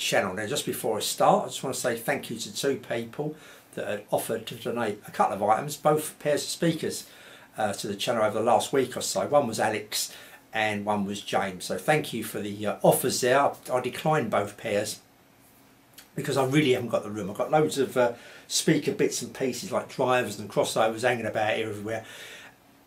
channel. Now just before I start I just want to say thank you to two people that had offered to donate a couple of items, both pairs of speakers uh, to the channel over the last week or so. One was Alex and one was James. So thank you for the uh, offers there. I, I declined both pairs because I really haven't got the room. I've got loads of uh, speaker bits and pieces like drivers and crossovers hanging about here everywhere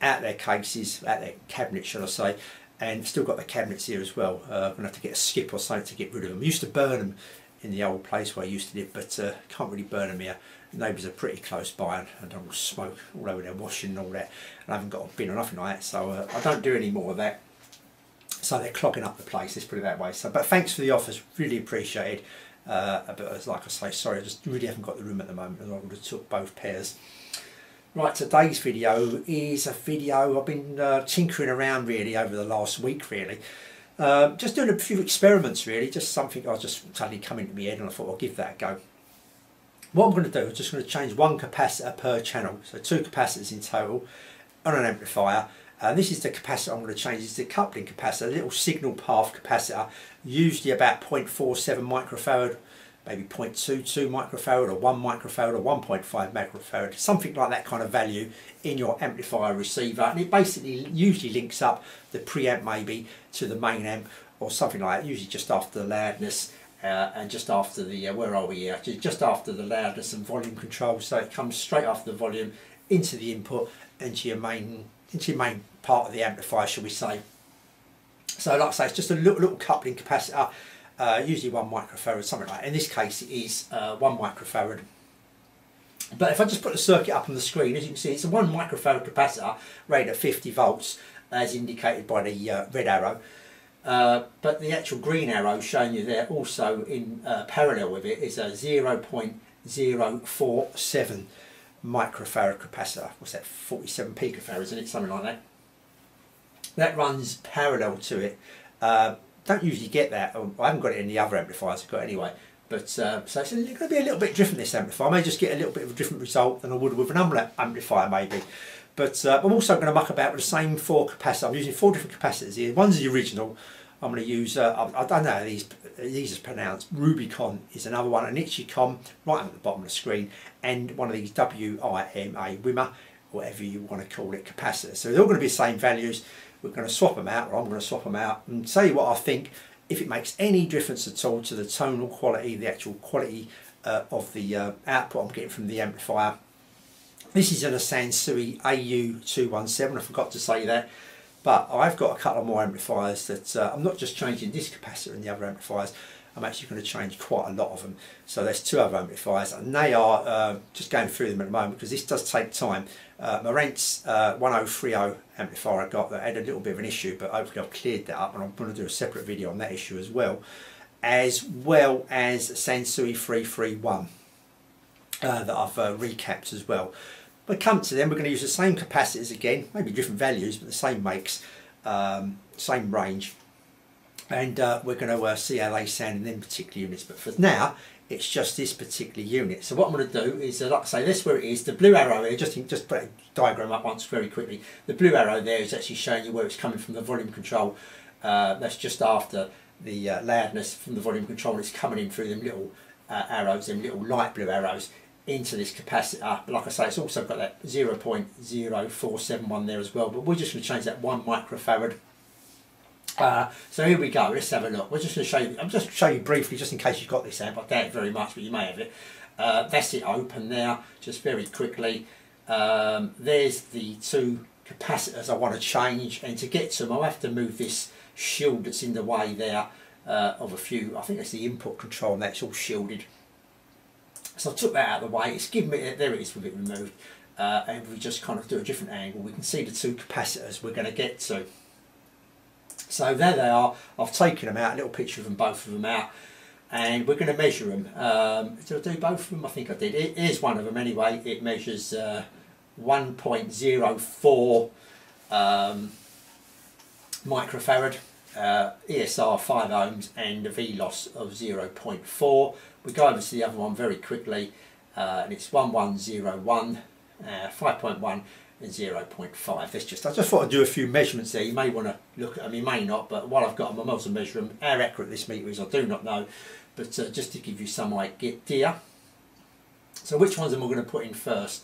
out their cases, out their cabinets shall I say and still got the cabinets here as well. Uh, I'm to have to get a skip or something to get rid of them. I used to burn them in the old place where I used to live but uh, can't really burn them here. The neighbours are pretty close by and I don't smoke all over their washing and all that and I haven't got a bin or nothing like that so uh, I don't do any more of that. So they're clogging up the place, let's put it that way. So, But thanks for the offers, really appreciated. Uh, but like I say, sorry, I just really haven't got the room at the moment. I would have took both pairs. Right, today's video is a video I've been uh, tinkering around really over the last week really. Uh, just doing a few experiments really, just something I just suddenly come into my head and I thought I'll give that a go. What I'm going to do is just going to change one capacitor per channel, so two capacitors in total on an amplifier. And this is the capacitor I'm going to change, it's the coupling capacitor, a little signal path capacitor, usually about 0.47 microfarad maybe 0.22 microfarad or 1 microfarad or 1.5 microfarad, something like that kind of value in your amplifier receiver. And it basically usually links up the preamp maybe to the main amp or something like that, usually just after the loudness uh, and just after the, uh, where are we here, just after the loudness and volume control. So it comes straight after the volume into the input into your main, into your main part of the amplifier, shall we say. So like I say, it's just a little, little coupling capacitor uh, usually one microfarad, something like that. In this case it is uh, one microfarad. But if I just put the circuit up on the screen, as you can see, it's a one microfarad capacitor rated at 50 volts, as indicated by the uh, red arrow. Uh, but the actual green arrow showing you there also in uh, parallel with it is a 0.047 microfarad capacitor. What's that? 47 picofarads, isn't it? Something like that. That runs parallel to it. Uh, don't usually get that. I haven't got it in the other amplifiers I've got anyway. But uh, so it's going to be a little bit different this amplifier. I may just get a little bit of a different result than I would with an amplifier maybe. But uh, I'm also going to muck about with the same four capacitors. I'm using four different capacitors here. One's the original. I'm going to use, uh, I, don't know how these, these are pronounced. Rubycon is another one, a Nichicon right at the bottom of the screen, and one of these WIMA, WIMA, whatever you want to call it, capacitors. So they're all going to be the same values we're going to swap them out or I'm going to swap them out. And tell you what I think if it makes any difference at all to the tonal quality the actual quality uh, of the uh, output I'm getting from the amplifier. This is an a Sansui AU217 I forgot to say that. But I've got a couple more amplifiers that uh, I'm not just changing this capacitor and the other amplifiers I'm actually going to change quite a lot of them. So there's two other amplifiers and they are uh, just going through them at the moment because this does take time. Uh, Marantz uh, 1030 amplifier I got that had a little bit of an issue but hopefully I've cleared that up and I'm going to do a separate video on that issue as well as well as Sansui 331 uh, that I've uh, recapped as well. But come to them we're going to use the same capacitors again, maybe different values but the same makes, um, same range and uh, we're going to uh, see how they sound in them particular units but for now it's just this particular unit. So what I'm going to do is, uh, like I say, this where it is, the blue arrow here, just, just put a diagram up once very quickly. The blue arrow there is actually showing you where it's coming from the volume control. Uh, that's just after the uh, loudness from the volume control. It's coming in through them little uh, arrows, them little light blue arrows into this capacitor. But like I say, it's also got that 0.0471 there as well. But we're just going to change that one microfarad uh, so here we go, let's have a look. We're just going to show you, I'm just show you briefly, just in case you've got this amp, I doubt it very much, but you may have it. Uh, that's it open now, just very quickly. Um, there's the two capacitors I want to change, and to get to them I'll have to move this shield that's in the way there uh, of a few, I think that's the input control, and that's all shielded. So I took that out of the way, it's given me, there it is with it removed, uh, and we just kind of do a different angle, we can see the two capacitors we're going to get to. So there they are. I've taken them out, a little picture of them, both of them out. And we're going to measure them. Um, did I do both of them? I think I did. It is one of them anyway. It measures uh, 1.04 um, microfarad, uh, ESR 5 ohms and a V-loss of 0.4. We go over to the other one very quickly uh, and it's 1101, uh, 5.1 and 0.5. This just, I just thought I'd do a few measurements there. You may want to look at them, you may not, but while I've got them, I'm also measuring how accurate this meter is, I do not know. but uh, just to give you some idea. So which ones am I going to put in first?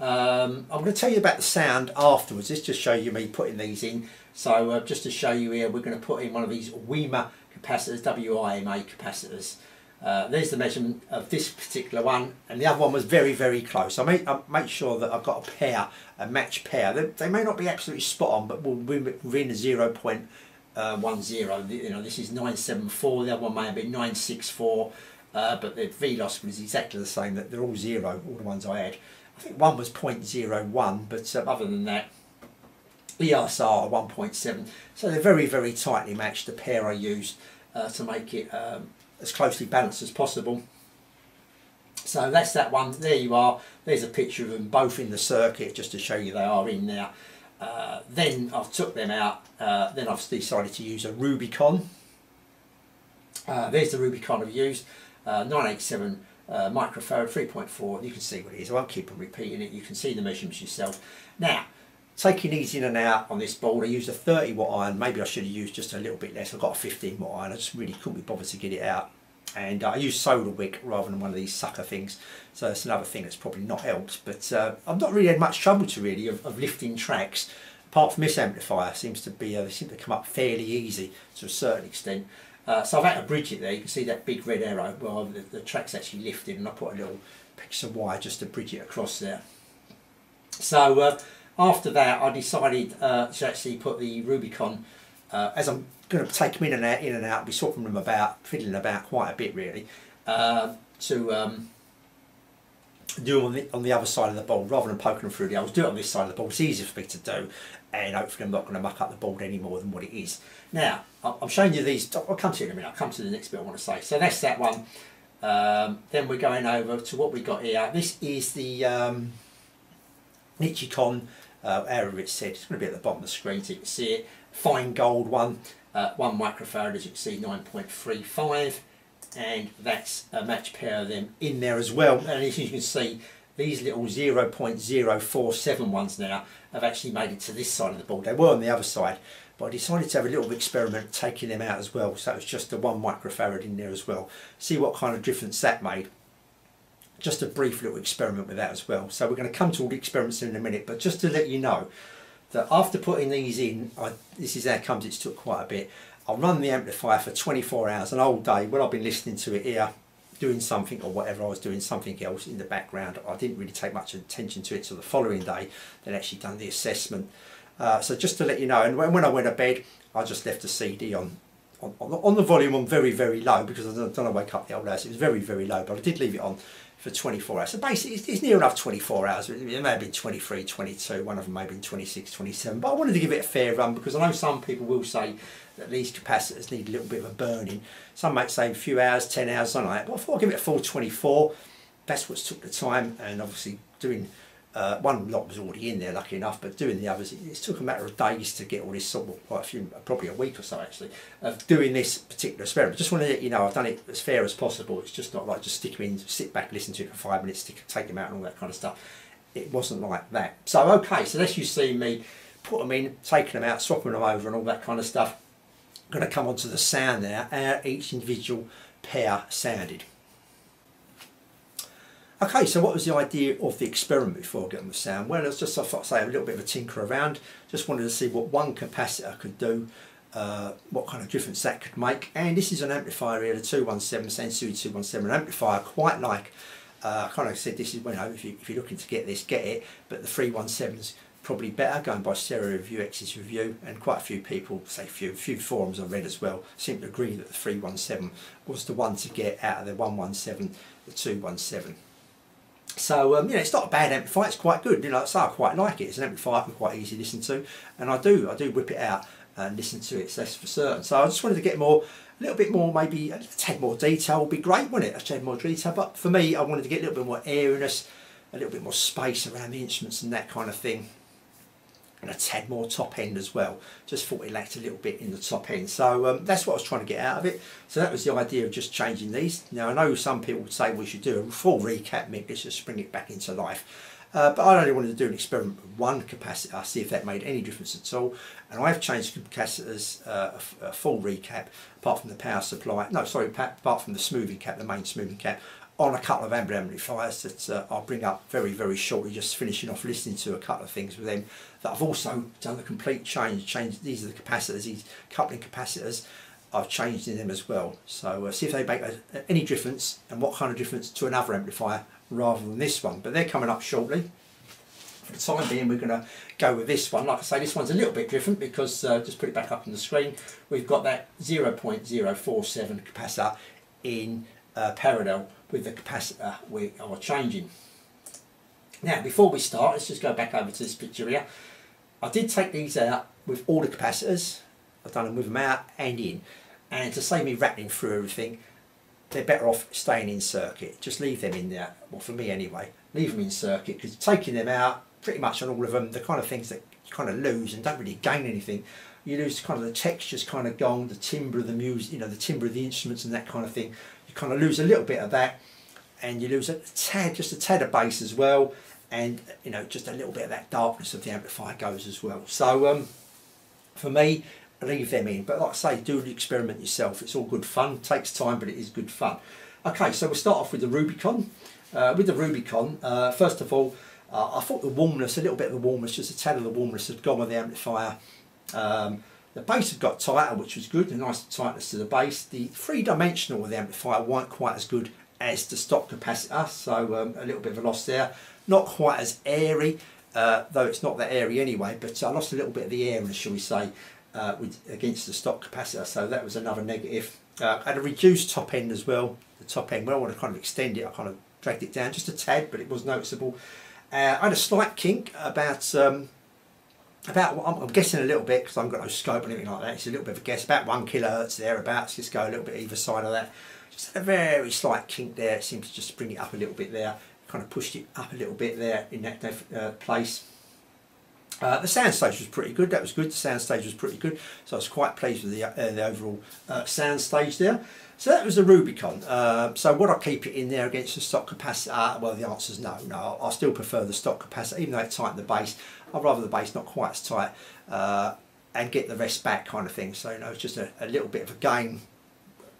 Um, I'm going to tell you about the sound afterwards. This just show you me putting these in. So uh, just to show you here, we're going to put in one of these WIMA capacitors, WIMA capacitors. Uh, there's the measurement of this particular one, and the other one was very, very close. I make, I make sure that I've got a pair, a matched pair. They, they may not be absolutely spot on, but we'll within 0 0.10. You know, this is 974, the other one may have been 964, uh, but the V-loss was exactly the same. That they're all zero, all the ones I had. I think one was 0.01, but uh, other than that, ESR 1.7. So they're very, very tightly matched. The pair I used uh, to make it um, as closely balanced as possible. So that's that one. There you are. There's a picture of them both in the circuit just to show you they are in there. Uh, then I've took them out. Uh, then I've decided to use a Rubycon. Uh, there's the Rubycon I've used. Uh, 987 uh, microfarad 3.4. You can see what it is. I won't keep on repeating it. You can see the measurements yourself. Now, taking these in and out on this board, I used a 30 watt iron. Maybe I should have used just a little bit less. I've got a 15 watt iron. I just really couldn't be bothered to get it out. And uh, I used solder wick rather than one of these sucker things. So that's another thing that's probably not helped. But uh, I've not really had much trouble to really of, of lifting tracks. Apart from this amplifier, seems to be uh, they seem to come up fairly easy to a certain extent. Uh, so I've had to bridge it there. You can see that big red arrow. Well, the, the track's actually lifted, and I put a little piece of wire just to bridge it across there. So uh, after that, I decided uh, to actually put the Rubycon, uh, as I'm going to take them in and out, in and out, be swapping them about, fiddling about quite a bit really, uh, to um, do on the, on the other side of the board rather than poking them through the holes. Do it on this side of the board. It's easier for me to do, and hopefully I'm not going to muck up the board any more than what it is. Now, I'm showing you these. I'll come to it in a minute. I'll come to the next bit I want to say. So that's that one. Um, then we're going over to what we got here. This is the um, Nichicon uh, it said. It's going to be at the bottom of the screen so you can see it. Fine gold one, uh, one microfarad as you can see, 9.35, and that's a match pair of them in there as well. And as you can see, these little 0.047 ones now have actually made it to this side of the board. They were on the other side, but I decided to have a little experiment taking them out as well. So it's just the one microfarad in there as well. See what kind of difference that made just a brief little experiment with that as well. So we're going to come to all the experiments in a minute, but just to let you know that after putting these in, I, this is how it comes it's took quite a bit. I'll run the amplifier for 24 hours, an whole day, when I've been listening to it here, doing something or whatever, I was doing something else in the background. I didn't really take much attention to it till the following day, then actually done the assessment. Uh, so just to let you know, and when, when I went to bed, I just left the CD on on, on, the volume on very, very low because I don't, don't want to wake up the old house. It was very, very low, but I did leave it on for 24 hours. So basically, it's, it's near enough 24 hours. It may have been 23, 22, one of them may have been 26, 27. But I wanted to give it a fair run because I know some people will say that these capacitors need a little bit of a burning. Some might say a few hours, 10 hours, something like that. But I thought I'd give it a full 24. That's what's took the time and obviously doing uh, one lot was already in there, lucky enough, but doing the others, it, it took a matter of days to get all this, well, quite a few, probably a week or so actually, of doing this particular experiment. Just want to let you know I've done it as fair as possible. It's just not like just stick them in, sit back, listen to it for five minutes, stick, take them out and all that kind of stuff. It wasn't like that. So, okay, so as you see me put them in, taking them out, swapping them over and all that kind of stuff. I'm going to come on to the sound now, how each individual pair sounded. Okay, so what was the idea of the experiment before getting the sound? Well, it's just, I thought, say, a little bit of a tinker around. Just wanted to see what one capacitor could do, uh, what kind of difference that could make. And this is an amplifier here, the 217, Sansui 217, an amplifier quite like, uh, I kind of said this is, you know, if, you, if you're looking to get this, get it, but the 317's probably better, going by Stereo Review, X's Review, and quite a few people, say a few, few forums I read as well, seem to agree that the 317 was the one to get out of the 117, the 217. So um, you know, it's not a bad amplifier. It's quite good. You know, so I quite like it. It's an amplifier I can quite easily listen to, and I do. I do whip it out and listen to it. So that's for certain. So I just wanted to get more, a little bit more, maybe a tad more detail would be great, wouldn't it? A tad more detail. But for me, I wanted to get a little bit more airiness, a little bit more space around the instruments and that kind of thing and a tad more top end as well. Just thought it lacked a little bit in the top end. So um, that's what I was trying to get out of it. So that was the idea of just changing these. Now I know some people would say we should do a full recap mix, let's just bring it back into life. Uh, but I only wanted to do an experiment with one capacitor, see if that made any difference at all. And I have changed capacitors, uh, a full recap, apart from the power supply, no sorry, apart from the smoothing cap, the main smoothing cap, on a couple of amplifiers that uh, I'll bring up very, very shortly, just finishing off listening to a couple of things with them that I've also done the complete change, changed, these are the capacitors, these coupling capacitors, I've changed in them as well. So uh, see if they make a, any difference and what kind of difference to another amplifier rather than this one. But they're coming up shortly. For the time being, we're going to go with this one. Like I say, this one's a little bit different because, uh, just put it back up on the screen, we've got that 0.047 capacitor in uh, parallel with the capacitor we are changing. Now, before we start, let's just go back over to this picture here. I did take these out with all the capacitors. I've done them with them out and in. And to save me rattling through everything, they're better off staying in circuit. Just leave them in there, well for me anyway, leave them in circuit because taking them out, pretty much on all of them, the kind of things that you kind of lose and don't really gain anything. You lose kind of the texture's kind of gone, the timbre of the music, you know, the timbre of the instruments and that kind of thing. You kind of lose a little bit of that and you lose a tad, just a tad of bass as well and you know, just a little bit of that darkness of the amplifier goes as well. So um, for me, leave them in. But like I say, do the experiment yourself. It's all good fun. Takes time, but it is good fun. Okay, so we'll start off with the Rubycon. Uh, with the Rubycon, uh, first of all, uh, I thought the warmness, a little bit of the warmness, just a tad of the warmness had gone with the amplifier. Um, the bass had got tighter, which was good, a nice tightness to the bass. The three-dimensional of the amplifier weren't quite as good as the stock capacitor, so um, a little bit of a loss there. Not quite as airy, uh, though it's not that airy anyway, but I lost a little bit of the airness, shall we say, uh, with, against the stock capacitor, so that was another negative. Uh, had a reduced top end as well. The top end, when I want to kind of extend it, I kind of dragged it down just a tad, but it was noticeable. Uh, I had a slight kink about um, about I'm, guessing a little bit because I haven't got no scope or anything like that. It's a little bit of a guess, about one kilohertz thereabouts. Just go a little bit either side of that. Just a very slight kink there. It seems to just bring it up a little bit there. Kind of pushed it up a little bit there in that uh, place. Uh, the sound stage was pretty good. That was good. The sound stage was pretty good. So I was quite pleased with the, uh, the overall uh, sound stage there. So that was the Rubycon. Uh, so would I keep it in there against the stock capacitor? well, the answer is no. No, I still prefer the stock capacitor, even though it tightened the bass. I'd rather the bass not quite as tight uh, and get the rest back kind of thing. So you know, it's just a, a, little bit of a gain,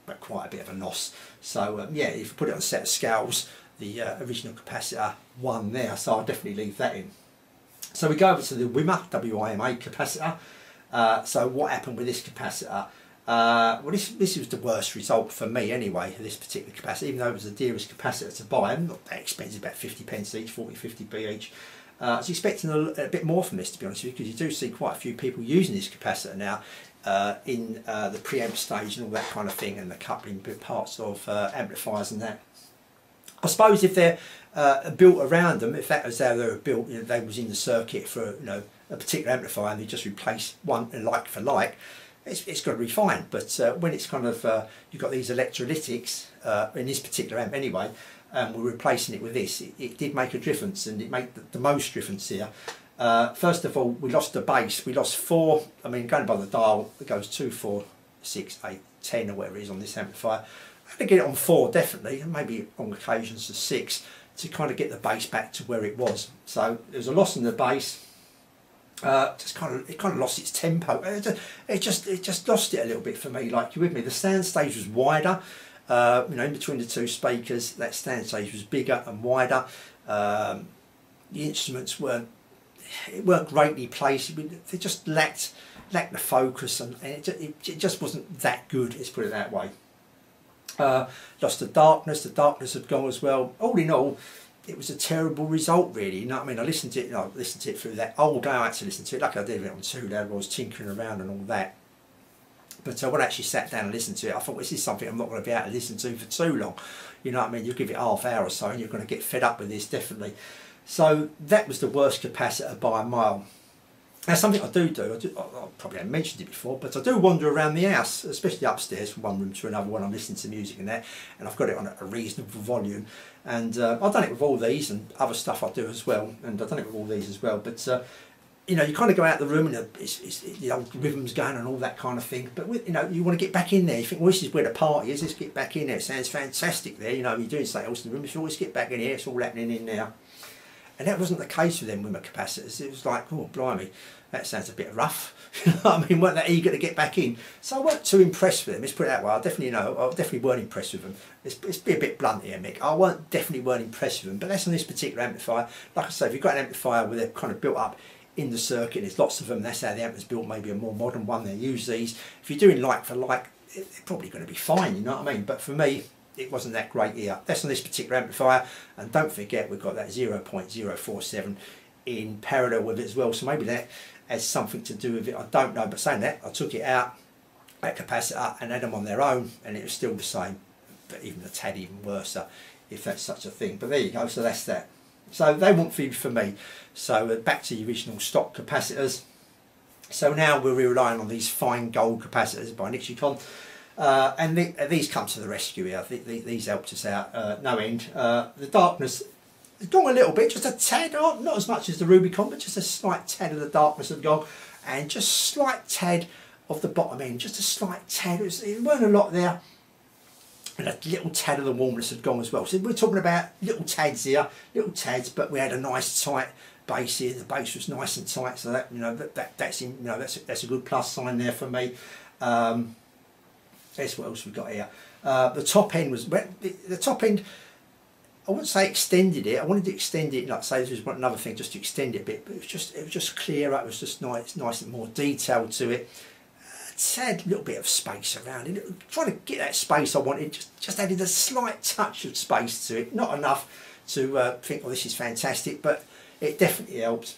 but quite a bit of a loss. So um, yeah, if you put it on a set of scales, the uh, original capacitor won there. So I'll definitely leave that in. So we go over to the WIMA, W-I-M-A capacitor. Uh, so what happened with this capacitor? Uh, well, this, this was the worst result for me anyway, this particular capacitor, even though it was the dearest capacitor to buy, and not that expensive, about 50 pence each, 40, 50p each. Uh, I was expecting a, a, bit more from this, to be honest with you, because you do see quite a few people using this capacitor now uh, in uh, the preamp stage and all that kind of thing, and the coupling parts of uh, amplifiers and that. I suppose if they're uh, built around them, if that was how they were built, you know, they was in the circuit for you know a particular amplifier and they just replace one like for like, it's, it's got to be fine. But uh, when it's kind of, uh, you've got these electrolytics, uh, in this particular amp anyway, and we're replacing it with this, it, it did make a difference and it made the, the most difference here. Uh, first of all, we lost the bass. We lost four, I mean, going by the dial, it goes two, four, six, eight, ten, or whatever it is on this amplifier. I had to get it on four, definitely, and maybe on occasions to six to kind of get the bass back to where it was. So there's a loss in the bass. Uh, just kind of it kind of lost its tempo. It just, it just it just lost it a little bit for me. Like you with me, the sound stage was wider. Uh, you know, in between the two speakers, that stand stage was bigger and wider. Um, the instruments weren't it weren't greatly placed. They just lacked lacked the focus, and, it, it, just wasn't that good. Let's put it that way. Uh, lost the darkness, the darkness had gone as well. All in all, it was a terrible result really, you know what I mean? I listened to it, you know, I listened to it through that whole day, I had to listen to it, like I did it on two loud, I was tinkering around and all that. But uh, when I actually sat down and listened to it, I thought this is something I'm not going to be able to listen to for too long. You know what I mean? You give it half hour or so and you're going to get fed up with this, definitely. So that was the worst capacitor by a mile. Now something I do do, I, do, I probably haven't mentioned it before, but I do wander around the house, especially upstairs from one room to another when I'm listening to music and that, and I've got it on a reasonable volume. And uh, I've done it with all these and other stuff I do as well, and I've done it with all these as well. But uh, you know, you kind of go out the room and it's, it's, the old rhythm's going and all that kind of thing. But with, you know, you want to get back in there. You think, well, this is where the party is. Let's get back in there. It sounds fantastic there. You know, you're doing else in the room. You always get back in here. It's all happening in there And that wasn't the case with them WIMA capacitors. It was like, oh, blimey, that sounds a bit rough. you know what I mean? weren't that eager to get back in. So I weren't too impressed with them. Let's put it that way. I definitely know. I definitely weren't impressed with them. Let's, let's be a bit blunt here, Mick. I weren't definitely weren't impressed with them. But that's on this particular amplifier. Like I say, if you've got an amplifier where they're kind of built up in the circuit, there's lots of them. That's how the amp is built. Maybe a more modern one. They use these. If you're doing like for like, they're probably going to be fine. You know what I mean? But for me, it wasn't that great here. That's on this particular amplifier. And don't forget, we've got that 0.047 in parallel with it as well. So maybe that has something to do with it. I don't know, but saying that, I took it out, that capacitor, and had them on their own, and it was still the same, but even a tad even worse, if that's such a thing. But there you go, so that's that. So they won't feed for me. So uh, back to the original stock capacitors. So now we're relying on these fine gold capacitors by Nichicon. Uh, and the, uh, these come to the rescue here. The, the, these helped us out uh, no end. Uh, the darkness gone a little bit, just a tad, not as much as the Rubycon, but just a slight tad of the darkness had gone, and just slight tad of the bottom end, just a slight tad. It, was, it weren't a lot there, and a little tad of the warmness had gone as well. So we're talking about little tads here, little tads, but we had a nice tight bass here. The bass was nice and tight, so that you know that, that that's you know that's that's a good plus sign there for me. Um, that's what else we got here. Uh, the top end was the, top end I wouldn't say extended it. I wanted to extend it, like say this was another thing, just to extend it a bit. But it was just it was just clearer. It was just nice, nice and more detailed to it. It had a little bit of space around it. Trying to get that space I wanted, just just added a slight touch of space to it. Not enough to uh, think, oh, this is fantastic, but it definitely helped.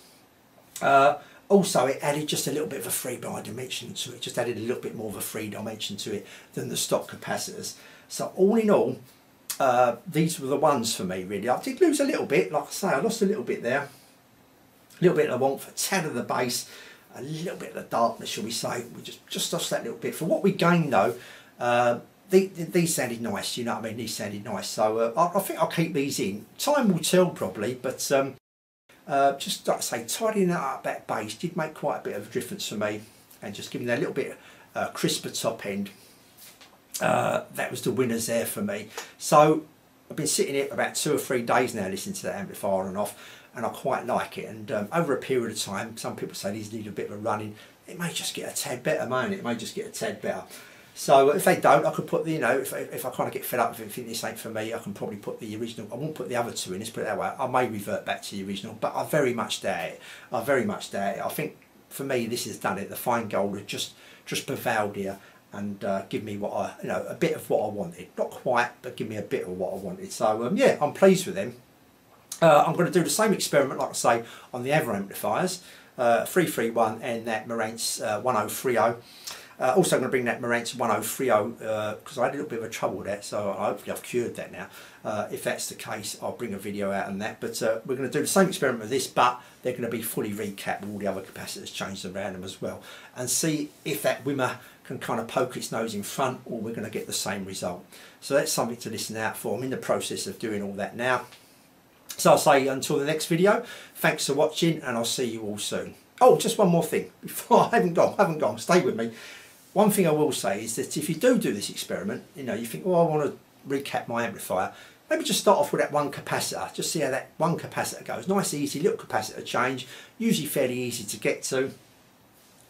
Uh, also, it added just a little bit of a free bar dimension to it. Just added a little bit more of a free dimension to it than the stock capacitors. So all in all, uh, these were the ones for me really. I did lose a little bit, like I say, I lost a little bit there. A little bit of the warmth, a tad of the bass, a little bit of the darkness, shall we say. We just, just lost that little bit. For what we gained though, uh, these, these sounded nice, you know what I mean? These sounded nice. So uh, I, I, think I'll keep these in. Time will tell probably, but um, uh, just like I say, tidying that up that bass did make quite a bit of a difference for me and just giving that a little bit uh, crisper top end. Uh, that was the winners there for me. So I've been sitting here about two or three days now listening to that amplifier on and off and I quite like it. And um, over a period of time some people say these need a bit of a running it may just get a tad better man it may just get a tad better so if they don't I could put the you know if, if I kind of get fed up with it think this ain't for me I can probably put the original I won't put the other two in let's put it that way I may revert back to the original but I very much doubt it I very much doubt it I think for me this has done it the fine gold has just just prevailed here and uh, give me what I, you know, a bit of what I wanted. Not quite, but give me a bit of what I wanted. So um, yeah, I'm pleased with them. Uh, I'm going to do the same experiment, like I say, on the other amplifiers, uh, 331 and that Marantz uh, 1030. Uh, also going to bring that Marantz 1030 because uh, I had a little bit of a trouble with that, so hopefully I've cured that now. Uh, if that's the case, I'll bring a video out on that. But uh, we're going to do the same experiment with this, but they're going to be fully recapped with all the other capacitors changed around them as well, and see if that WIMA can kind of poke its nose in front or we're going to get the same result. So that's something to listen out for. I'm in the process of doing all that now. So I'll say until the next video, thanks for watching and I'll see you all soon. Oh, just one more thing before I haven't gone, I haven't gone, stay with me. One thing I will say is that if you do do this experiment, you know, you think, oh, I want to recap my amplifier, maybe just start off with that one capacitor, just see how that one capacitor goes. Nice, easy little capacitor change, usually fairly easy to get to.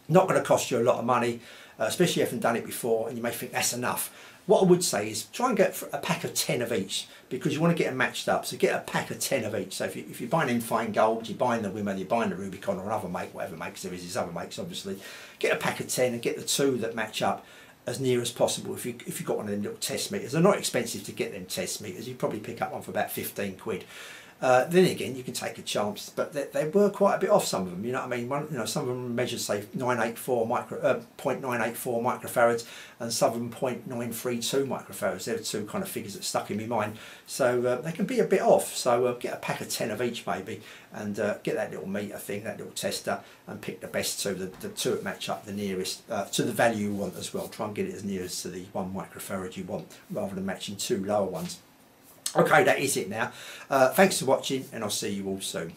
Not going to cost you a lot of money uh, especially if you haven't done it before and you may think that's enough. What I would say is try and get a pack of 10 of each because you want to get them matched up. So get a pack of 10 of each. So if, you, if you're buying in fine gold, you're buying the WIMA, you're buying the Rubycon or another make, whatever makes there is, there's other makes obviously. Get a pack of 10 and get the two that match up as near as possible if, you, if you've got one of them little test meters. They're not expensive to get them test meters. You probably pick up one for about 15 quid. Uh, then again, you can take a chance, but they, they, were quite a bit off. Some of them, you know what I mean. One, you know, some of them measured say 984 micro, uh, 0.984 microfarads, and some of them 0.932 microfarads. They're the two kind of figures that stuck in my mind. So uh, they can be a bit off. So uh, get a pack of 10 of each maybe, and uh, get that little meter thing, that little tester, and pick the best two, the, the two that match up the nearest uh, to the value you want as well. Try and get it as near as to the one microfarad you want, rather than matching two lower ones. Okay, that is it now. Uh, thanks for watching and I'll see you all soon.